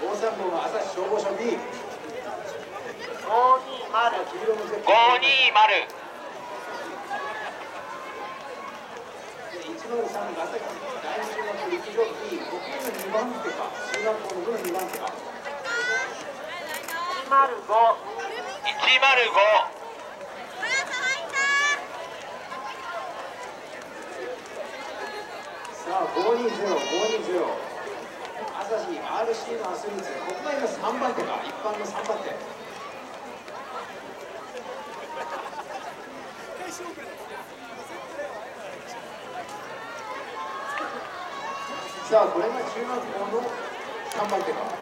530の朝日消防署 B 520黄色のゼッケン520 103の陸上 B 6年の2番手か中学校の2番手か105 105さあ520 520朝日 RC のアスリート国内の3番手か一般の3番手さあこれが中学校の3番手か